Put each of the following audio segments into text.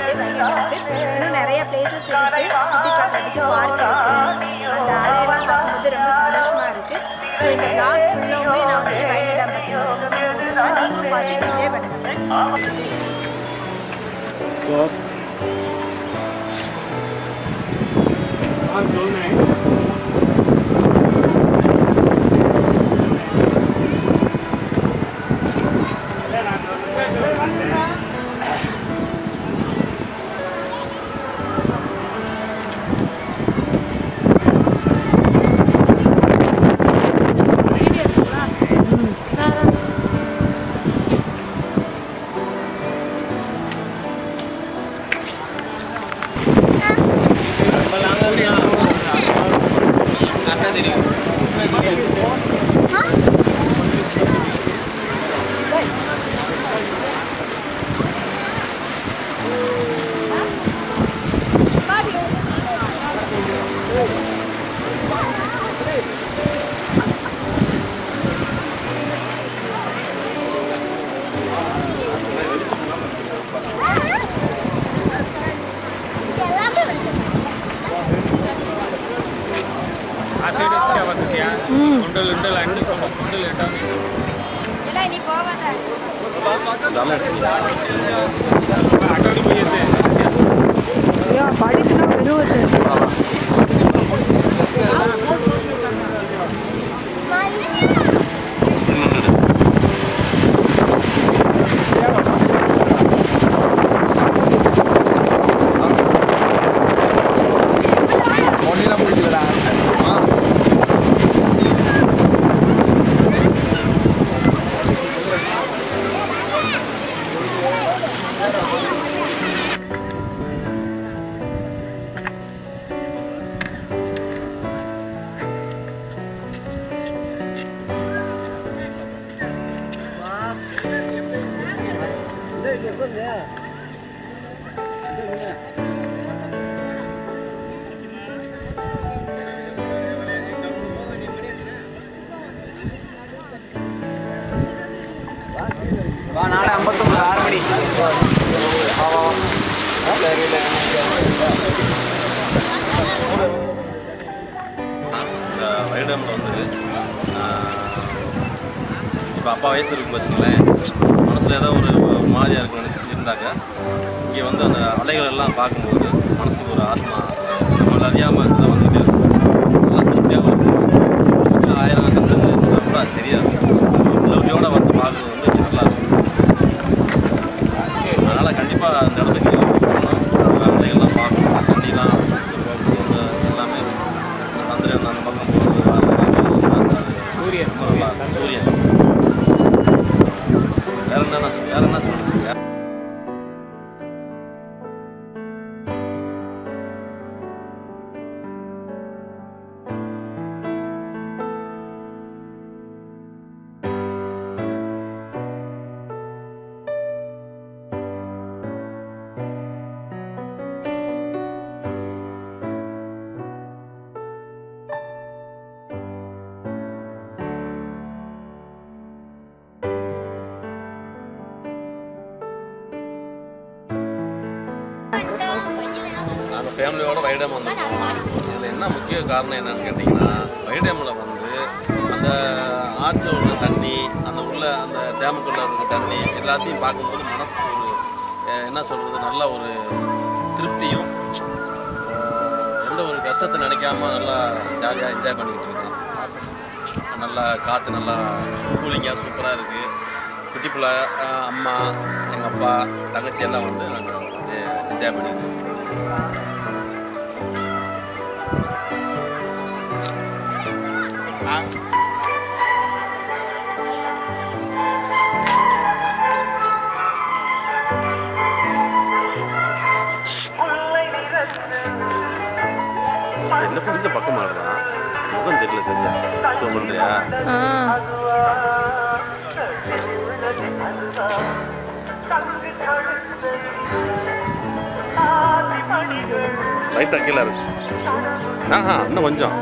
இன்னும் நிறைய பிளேசஸ் இருக்குது சுற்றி பார்க்கறதுக்கு பார்க் அந்த அலையெல்லாம் பார்க்கும்போது ரொம்ப சந்தோஷமாக இருக்குது ஸோ இந்த vlog ஃபுல்லாகவே நான் வந்துட்டு வைகை டேம் பற்றி மட்டும் தான் போட்டிருக்கேன். நீங்களும் பார்த்து என்ஜாய் ஃப்ரெண்ட்ஸ் సైడ్ వచ్చా వద్దయా గుండెలు ఉండలు అన్ని గుండెలు ఉంటాయి అటు పోయేది படித்துனா விரும்புது அப்பா வயசு இருக்கும் வச்சுக்கோங்களேன். மனசில் ஏதோ ஒரு மாதிரியாக இருக்குன்னு இருந்தாக்க இங்கே வந்து அந்த அலைகள் எல்லாம் பார்க்கும்போது மனசுக்கு ஒரு ஆத்மா நம்மள அறியாமல் ஃபேமிலியோட வைடம் வந்திருக்கோம் இதில் என்ன முக்கிய காரணம் என்னன்னு கேட்டிங்கன்னா வைடமில் வந்து அந்த ஆற்றில் உள்ள தண்ணி அந்த உள்ள அந்த டேமுக்குள்ளே இருக்க தண்ணி எல்லாத்தையும் பார்க்கும்போது மனசுக்கு ஒரு என்ன சொல்கிறது நல்ல ஒரு திருப்தியும் எந்த ஒரு கஷ்டத்தை நினைக்காம நல்லா ஜாலியாக என்ஜாய் பண்ணிக்கிட்டு இருக்கோம் நல்லா காற்று நல்லா கூலிங்காக சூப்பராக இருக்குது குட்டி பிள்ளை அம்மா எங்கள் அப்பா தங்கச்சி எல்லாம் வந்து நாங்கள் என்ஜாய் பண்ணிக்கிட்டு இருக்கோம். கொஞ்ச பக்கமாக இருக்கலாம் முகம் தெரியல சரியா. ஷோ பண்ணுறியா லைட்டாக கீழே இருக்கு ஆஹா இன்னும் கொஞ்சம்.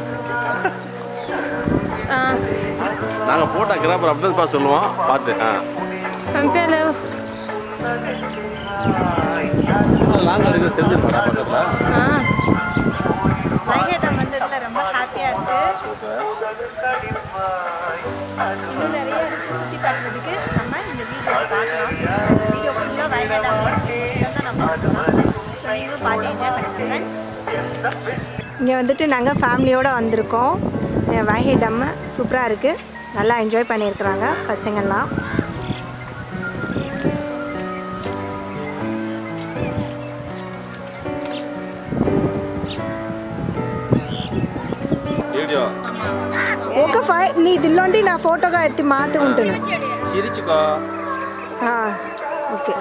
நாங்கள் போட்டா கிராப்பர் அப்டேட் பார்த்து சொல்லுவோம் பார்த்து ஆ. லாங் அடிக்க தெரிஞ்சிருக்கா பக்கத்தில்? இங்கே வந்துட்டு நாங்கள் ஃபேமிலியோடு வந்திருக்கோம் அஹ் வைகை டம் சூப்பராக இருக்குது நல்லா என்ஜாய் பண்ணியிருக்கிறாங்க பசங்கள்லாம் వీడియో ఒక ఫైవ్ నీ దిల్లోంటి నా ఫోటోగా ఎత్తి మాత్రం ఉంటున్నా చిరుచుకో ఓకే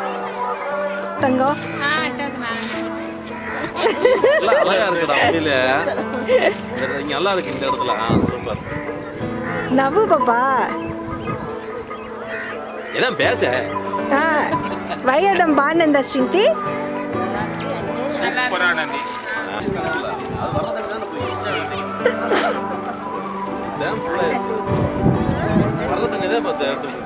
తంగో ఆ, అంటది మేడం. எல்லாம் அழகா இருக்குடா அப்படியில இங்க நல்லா இருக்கு இந்த இடத்துல. சூப்பர். நவு பாப்பா. எல்லாம் பேச? வயடம் பானந்த ஸ்ரீதி. சூப்பரானந்தி வர்றது தான் பார்த்து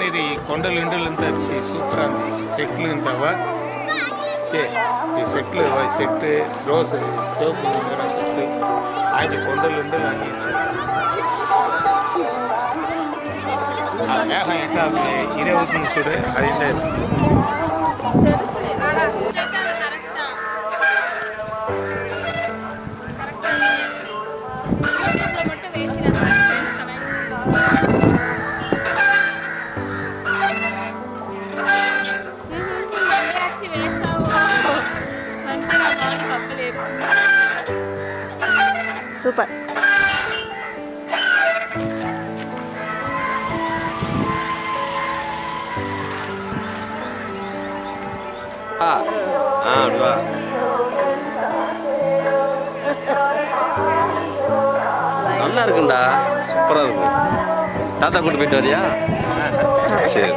ಗ್ರೀನರಿ ಕೊಂಡಲ್ ಇಂಡಲ್ ಅಂತ ಅರಿಸಿ ಸೂಪರ್ ಅಂತ ಸೆಟ್ಲು ಅಂತವ ಚೇ ಈ ಸೆಟ್ಲು ಸೆಟ್ ರೋಸ್ ಸೋಪು ಸೆಟ್ಲು ಹಾಗೆ ಕೊಂಡಲ್ ಇಂಡಲ್ ಹಾಗೆ வேகம் எட்டாவது இருபத்தி சுடு அதில் சூப்பர் ஆ அப்படி வா. நல்லா இருக்குண்டா. சூப்பராக இருக்கும் தாத்தா கூட்டு போயிட்டு வரியா? சரி.